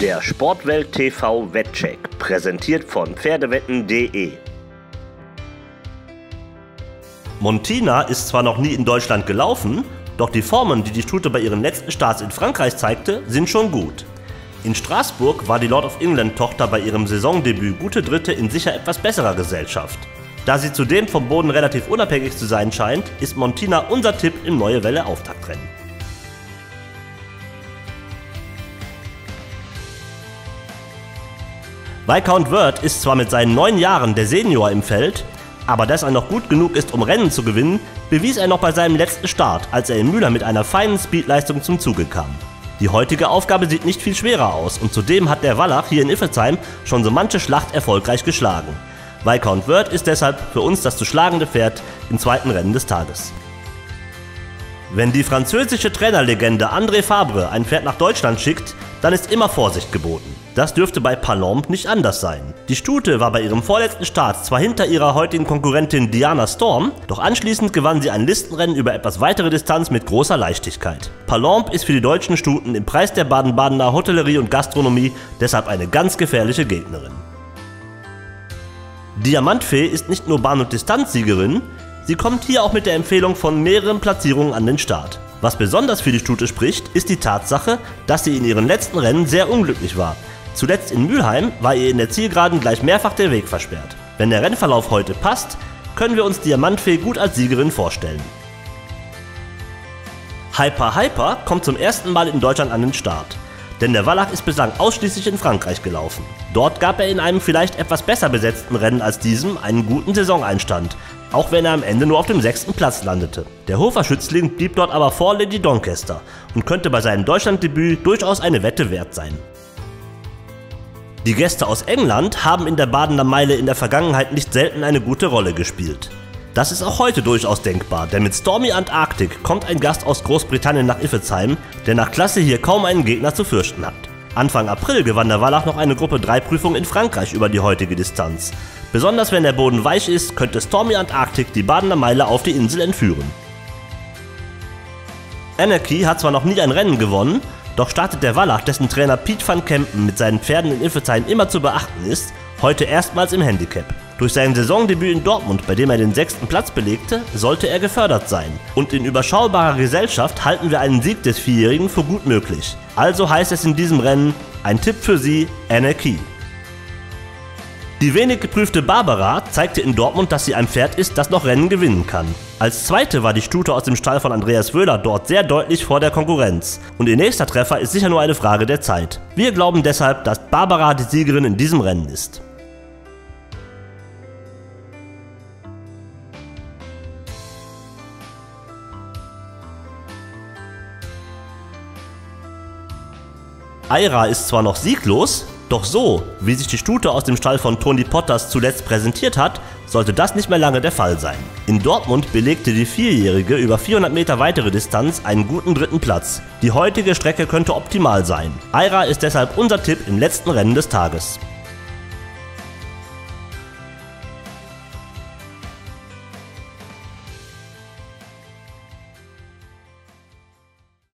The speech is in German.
Der Sportwelt TV Wettcheck, präsentiert von Pferdewetten.de. Montina ist zwar noch nie in Deutschland gelaufen, doch die Formen, die die Stute bei ihren letzten Starts in Frankreich zeigte, sind schon gut. In Straßburg war die Lord of England Tochter bei ihrem Saisondebüt gute Dritte in sicher etwas besserer Gesellschaft. Da sie zudem vom Boden relativ unabhängig zu sein scheint, ist Montina unser Tipp im Neue Welle Auftaktrennen. Viscount Word ist zwar mit seinen neun Jahren der Senior im Feld, aber dass er noch gut genug ist, um Rennen zu gewinnen, bewies er noch bei seinem letzten Start, als er in Müller mit einer feinen Speedleistung zum Zuge kam. Die heutige Aufgabe sieht nicht viel schwerer aus und zudem hat der Wallach hier in Iffelsheim schon so manche Schlacht erfolgreich geschlagen. Viscount Word ist deshalb für uns das zu schlagende Pferd im zweiten Rennen des Tages. Wenn die französische Trainerlegende André Fabre ein Pferd nach Deutschland schickt, dann ist immer Vorsicht geboten. Das dürfte bei Palombe nicht anders sein. Die Stute war bei ihrem vorletzten Start zwar hinter ihrer heutigen Konkurrentin Diana Storm, doch anschließend gewann sie ein Listenrennen über etwas weitere Distanz mit großer Leichtigkeit. Palombe ist für die deutschen Stuten im Preis der Baden-Badener Hotellerie und Gastronomie deshalb eine ganz gefährliche Gegnerin. Diamantfee ist nicht nur Bahn- und Distanzsiegerin, sie kommt hier auch mit der Empfehlung von mehreren Platzierungen an den Start. Was besonders für die Stute spricht, ist die Tatsache, dass sie in ihren letzten Rennen sehr unglücklich war. Zuletzt in Mülheim war ihr in der Zielgeraden gleich mehrfach der Weg versperrt. Wenn der Rennverlauf heute passt, können wir uns Diamantfee gut als Siegerin vorstellen. Hyper Hyper kommt zum ersten Mal in Deutschland an den Start. Denn der Wallach ist bislang ausschließlich in Frankreich gelaufen. Dort gab er in einem vielleicht etwas besser besetzten Rennen als diesem einen guten Saisoneinstand, auch wenn er am Ende nur auf dem sechsten Platz landete. Der Hofer Schützling blieb dort aber vor Lady Doncaster und könnte bei seinem Deutschlanddebüt durchaus eine Wette wert sein. Die Gäste aus England haben in der Badener Meile in der Vergangenheit nicht selten eine gute Rolle gespielt. Das ist auch heute durchaus denkbar, denn mit Stormy Antarctic kommt ein Gast aus Großbritannien nach Iffelsheim, der nach Klasse hier kaum einen Gegner zu fürchten hat. Anfang April gewann der Wallach noch eine Gruppe 3 Prüfung in Frankreich über die heutige Distanz. Besonders wenn der Boden weich ist, könnte Stormy Antarctic die Badener Meile auf die Insel entführen. Anarchy hat zwar noch nie ein Rennen gewonnen, doch startet der Wallach, dessen Trainer Piet van Kempen mit seinen Pferden in Iffelsheim immer zu beachten ist, heute erstmals im Handicap. Durch sein Saisondebüt in Dortmund, bei dem er den sechsten Platz belegte, sollte er gefördert sein. Und in überschaubarer Gesellschaft halten wir einen Sieg des Vierjährigen für gut möglich. Also heißt es in diesem Rennen, ein Tipp für Sie, Anarchy. Die wenig geprüfte Barbara zeigte in Dortmund, dass sie ein Pferd ist, das noch Rennen gewinnen kann. Als zweite war die Stute aus dem Stall von Andreas Wöhler dort sehr deutlich vor der Konkurrenz. Und ihr nächster Treffer ist sicher nur eine Frage der Zeit. Wir glauben deshalb, dass Barbara die Siegerin in diesem Rennen ist. Aira ist zwar noch sieglos, doch so, wie sich die Stute aus dem Stall von Tony Potters zuletzt präsentiert hat, sollte das nicht mehr lange der Fall sein. In Dortmund belegte die Vierjährige über 400 Meter weitere Distanz einen guten dritten Platz. Die heutige Strecke könnte optimal sein. Aira ist deshalb unser Tipp im letzten Rennen des Tages.